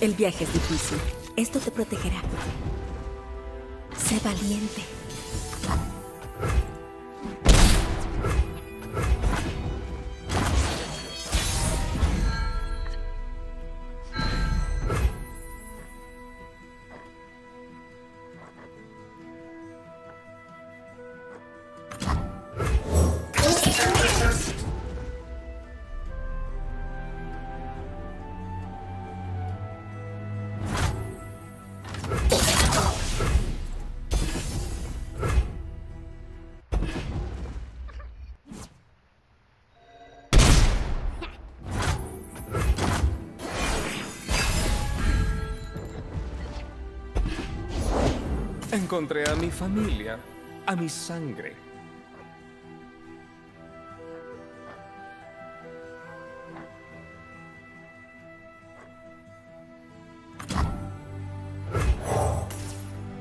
El viaje es difícil. Esto te protegerá. Sé valiente. Encontré a mi familia, a mi sangre.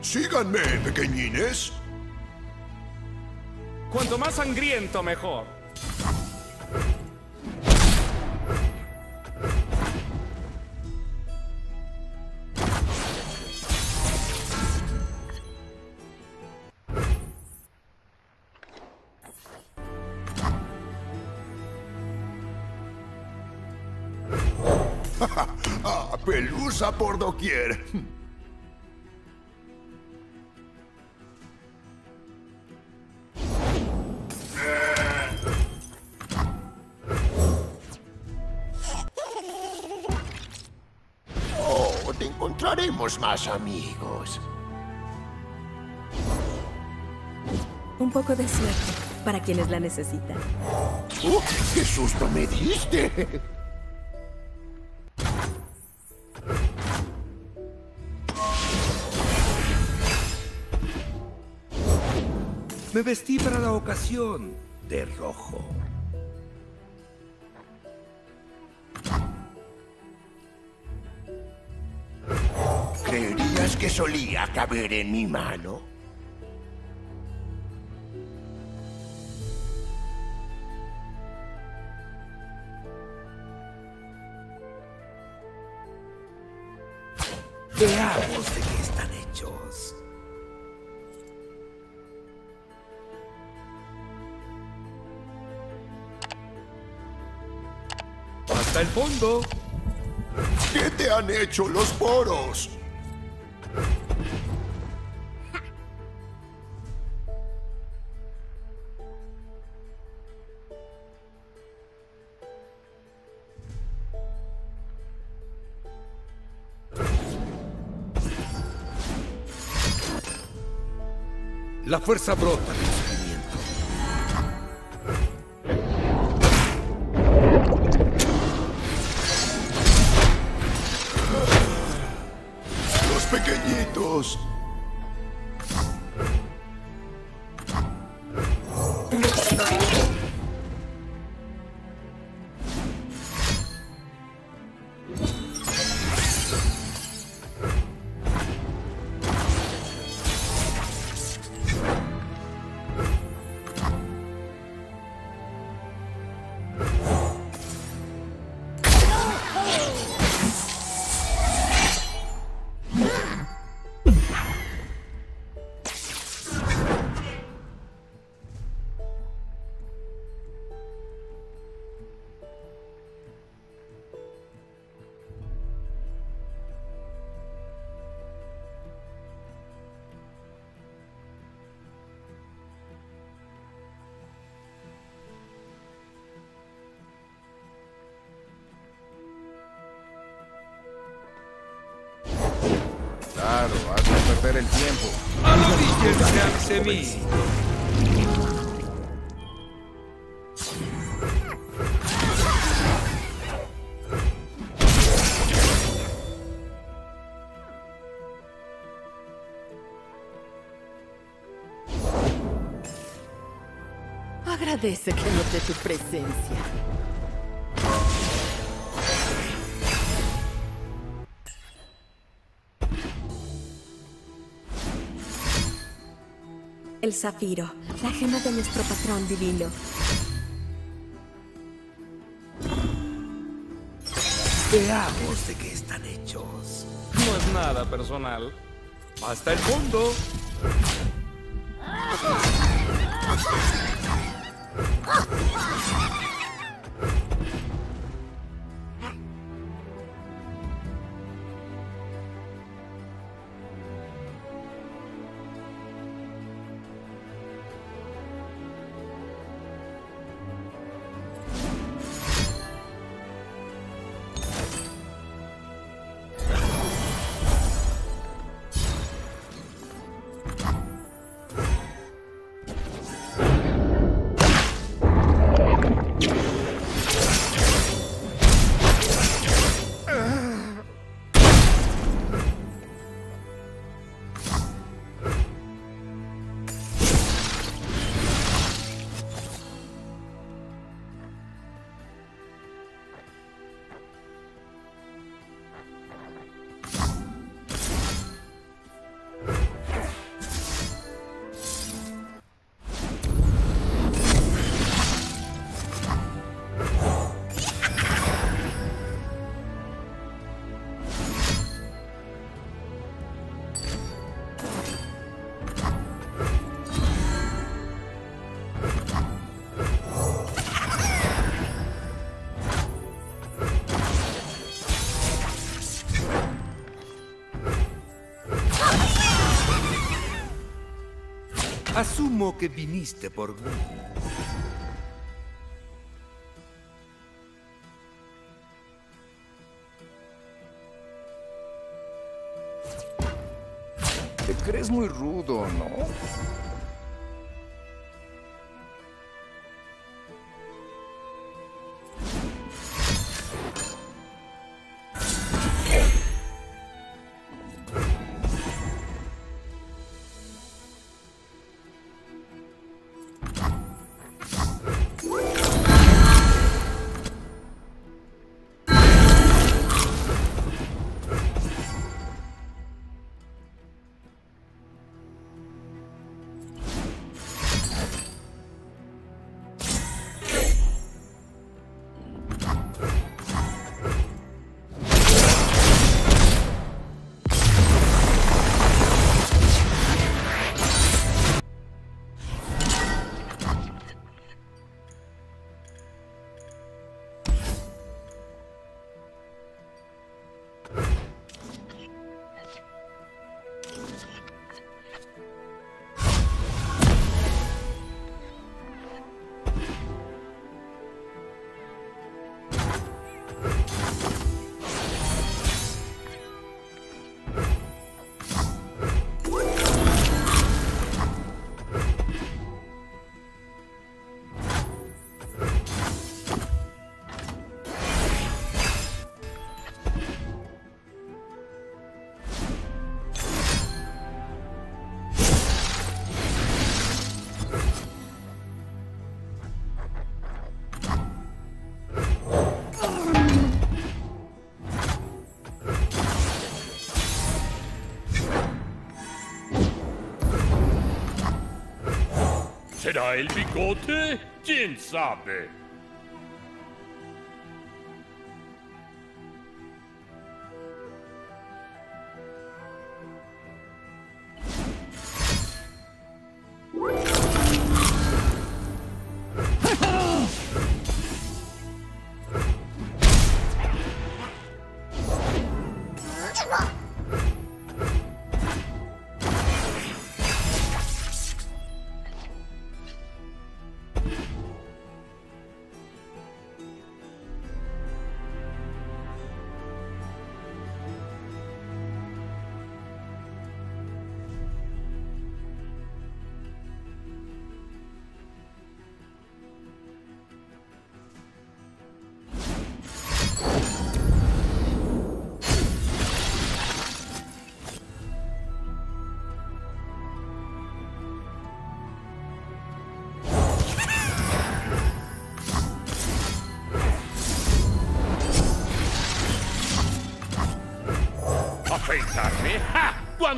Síganme, pequeñines. Cuanto más sangriento, mejor. Pelusa por doquier. Oh, te encontraremos más amigos. Un poco de suerte para quienes la necesitan. ¡Oh, qué susto me diste! Me vestí para la ocasión de rojo. ¿Creerías que solía caber en mi mano? Hasta el fondo. ¿Qué te han hecho los poros? La fuerza brota el tiempo. Agradece que note tu presencia. El zafiro, la gema de nuestro patrón divino. Veamos de qué están hechos. No es nada personal. Hasta el fondo. Asumo que viniste por mí. Te crees muy rudo, ¿no? ¿Será el bigote? ¿Quién sabe?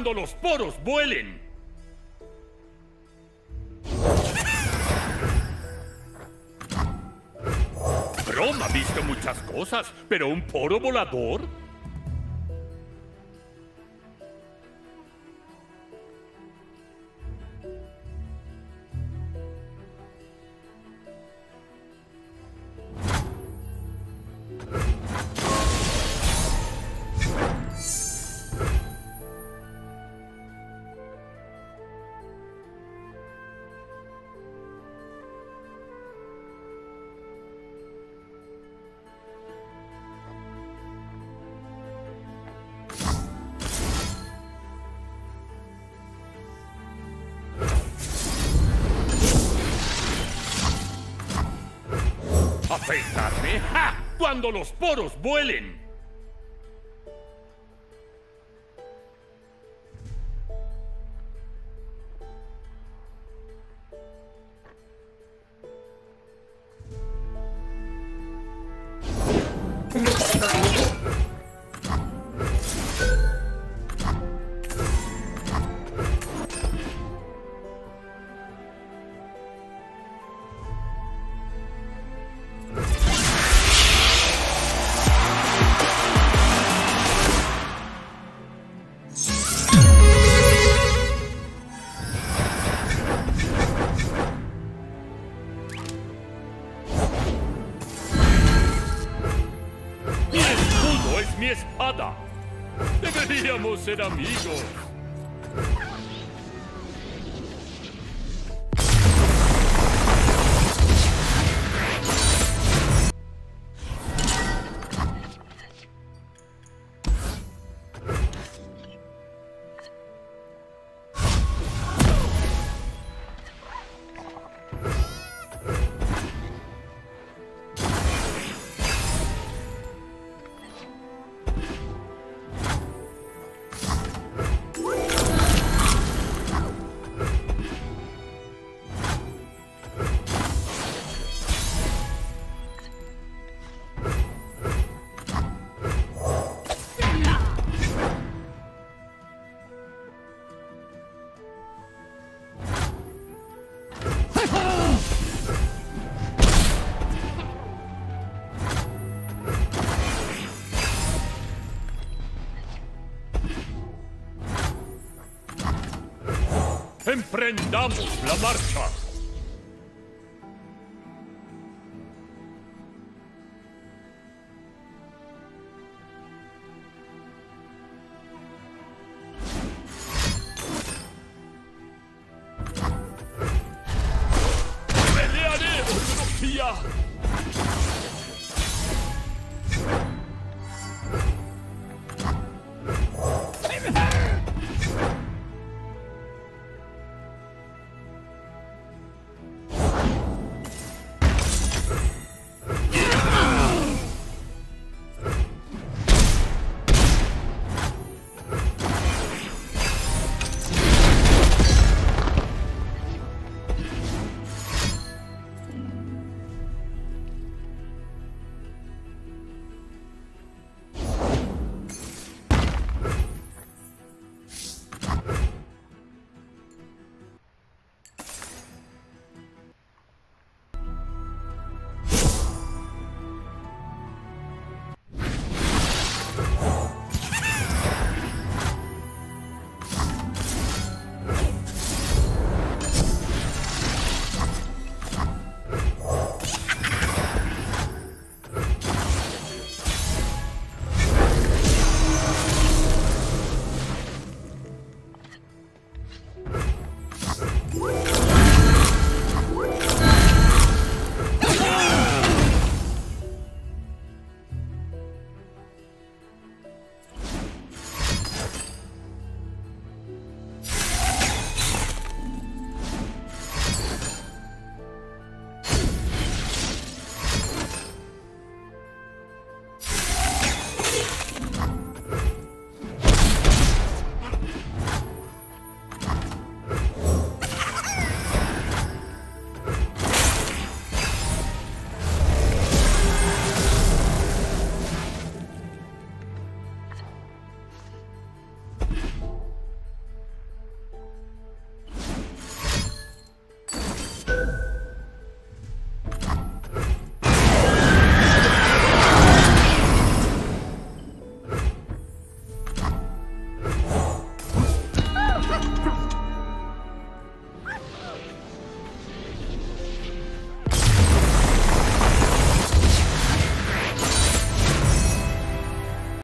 ¡Cuando los poros vuelen! Broma, visto muchas cosas, pero un poro volador. ¿Afeitarme? ¡Ja! Cuando los poros vuelen. Espada. Deberíamos ser amigos. Emprendamos la marcha.